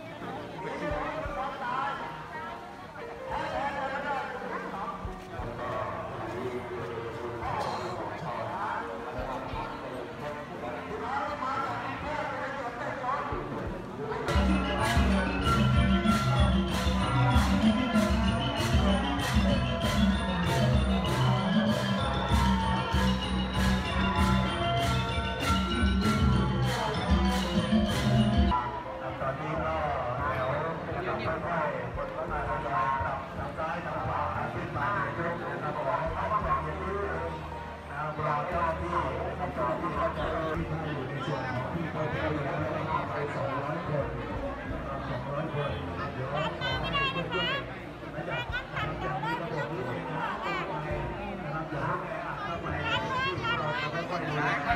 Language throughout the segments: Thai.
か。 ก็จะเริ่ที่อยู่ในส่วนของที่เขาจะอยู่แล้วนะครับไป200คนนะครับ200คนเดี๋ยวขอให้เพื่อนๆนะครับอย่างมีระบบนี้เองนะเข้าไปนะครับอย่าให้แออัดเข้าไปที่เราจะค่อยๆดูนะครั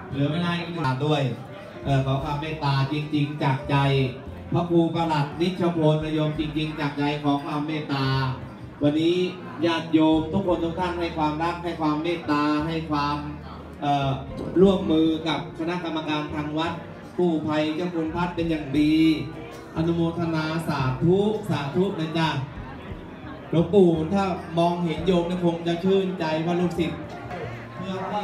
บเหลือเวลาอีกหนึ่งด้วยเออขอความเมตตาจริง ๆ จากใจ พระครูประหลัดนิชพลนโยมจริง ๆ จากใจขอความเมตตา วันนี้ญาติโยมทุกคนทุกท่านให้ความรักให้ความเมตตาให้ความร่วมมือกับคณะกรรมการทางวัดผู้ภัยเจ้าคุณพัฒน์เป็นอย่างดี อนุโมทนาสาธุสาธุนะจ๊ะหลวงปู่ถ้ามองเห็นโยมนี่ยคงจะชื่นใจว่าลูกศิษย์เพื่อที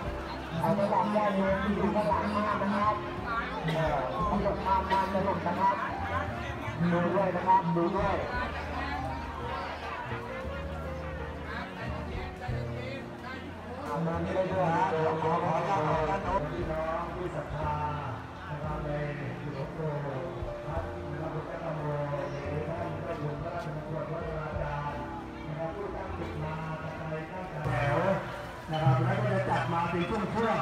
่ เราไปหลังได้เลยที่อยู่ข้างหลังมากนะครับเออผู้ปกครองมาสนุกนะครับดูด้วยนะครับดูด้วยทำงานนี้ได้ด้วยนะ จัดมาเป็นช่วง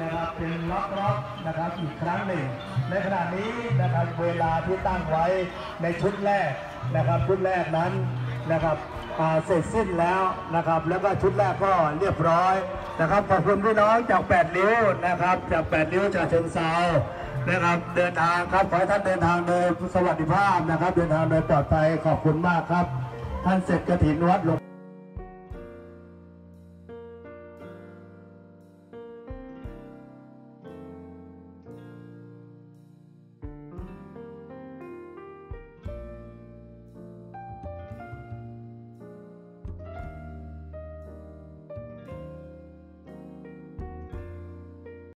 นะครับเป็นล็อกๆนะครับอีกครั้งหนึ่ง ในขณะนี้นะครับเวลาที่ตั้งไว้ในชุดแรกนะครับชุดแรกนั้นนะครับเสร็จสิ้นแล้วนะครับ แล้วก็ชุดแรกก็เรียบร้อยนะครับขอบคุณพี่น้องจาก 8 นิ้วนะครับ จาก 8 นิ้วจากเชิงเซานะครับเดินทางครับขอให้ท่านเดินทางโดยสวัสดิภาพนะครับ เดินทางโดยปลอดภัยขอบคุณมากครับ ท่านเสร็จกระถินวัดหลวง